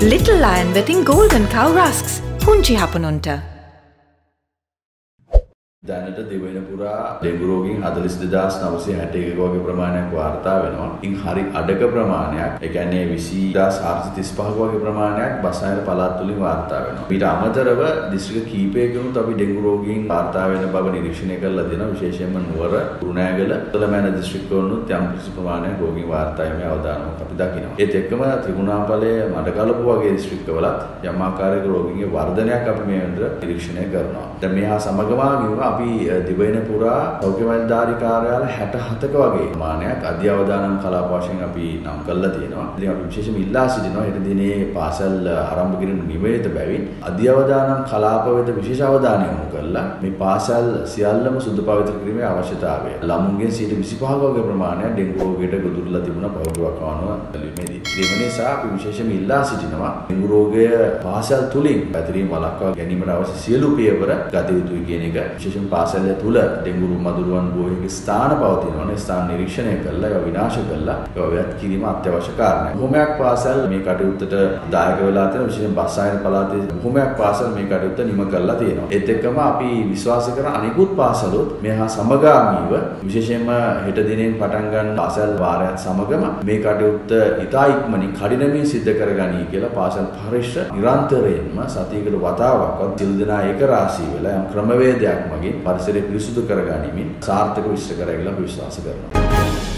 Little Lion wird in Golden Cow Rusks. Hunchi hapununter. දැනට දෙවන පුරා ඩෙංගු රෝගීන් 42961 වගේ ප්‍රමාණයක් වාර්තා වෙනවා. ඉතින් හරි අඩක ප්‍රමාණයක්, ඒ කියන්නේ 20435 වගේ ප්‍රමාණයක් බස්නාහිර පළාත් තුලින් වාර්තා වෙනවා. ඊට අමතරව දිස්ත්‍රික්ක කීපයකම අපි ඩෙංගු රෝගීන් වාර්තා වෙන බව නිරීක්ෂණය කරලා දෙනවා. විශේෂයෙන්ම නුවර, කුරුණෑගල, තොලමැන දිස්ත්‍රික්කවලුත් යම් කිසි ප්‍රමාණයක් රෝගීන් වාර්තා වීමේ අවදානමක් අපි දකිනවා. ඒත් එක්කම ත්‍රිකුණාපලය, මඩකලපුව වගේ දිස්ත්‍රික්කවලත් යම් ආකාරයක රෝගීන්ගේ වර්ධනයක් අපි මේ වෙනකොට නිරීක්ෂණය කරනවා. දැන් මේහා සමගම අපි දිවයින පුරා සෞඛ්‍ය මල්ධාරි කාර්යාල 67ක වගේ ප්‍රමාණයක් අධ්‍ය අවදානම් කලාප වශයෙන් අපි නම් කරලා තියෙනවා. ඉතින් අපි විශේෂයෙන්ම ඉල්ලා සිටිනවා හෙට දිනේ පාසල් ආරම්භ කිරීම නිමේත බැවින් අධ්‍ය අවදානම් කලාප වෙත විශේෂ අවධානය යොමු කරලා මේ පාසල් සියල්ලම සුදු පවිත්‍ර කිරීමේ අවශ්‍යතාවය. ළමුන්ගෙන් 25ක වගේ ප්‍රමාණයක් ඩෙන්ගු රෝගයට ගොදුරුලා තිබුණා පෞද්ගලික අනුව බැලීමේදී. ඒ නිසා අපි විශේෂයෙන්ම ඉල්ලා සිටිනවා ඩෙන්ගු රෝගය පාසල් තුලින් පැතිරීම වළක්වා ගැනීමට අවශ්‍ය සියලු පියවර ගත යුතුයි කියන එක විශේෂයෙන් පාසල තුල ඩෙංගු මදුරුවන් බොහෝගේ ස්ථාන පවතිනවනේ ස්ථාන නිරීක්ෂණය කරලා ඒවා විනාශ කරලා ඒවා වැත් කිරීම අත්‍යවශ්‍ය කාරණයක්. බොහොමයක් පාසල් මේ කටයුත්තට දායක වෙලා තියෙන විශේෂයෙන් බස්සායන පළාතේ බොහොමයක් පාසල් මේ කටයුත්ත නිම කරලා තියෙනවා. ඒත් එක්කම අපි විශ්වාස කරන අනිකුත් පාසලුත් මේ හා සමගාමීව විශේෂයෙන්ම හෙට දිනෙන් පටන් ගන්න පාසල් වාරයත් සමගම මේ කටයුත්ත ඉතා ඉක්මනින් කඩිනමින් සිද්ධ කරගනී කියලා පාසල් පරිශ්‍ර නිරන්තරයෙන්ම සතියකට වතාවක්වත් සිල් දෙනා ඒක රාශී වෙලා යම් ක්‍රමවේදයක් මගින් වගේ පරිසරය පිරිසුදු කරගනිමින් සාර්ථකව ඉෂ්ට කරගලා අපි විශ්වාස කරනවා.